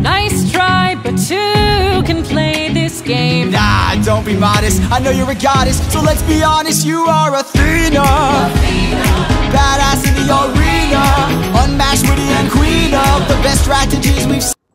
Nice try, but two can play this game. Nah, don't be modest, I know you're a goddess So let's be honest, you are Athena, Badass in the arena Unmatched, witty and queen of The best strategy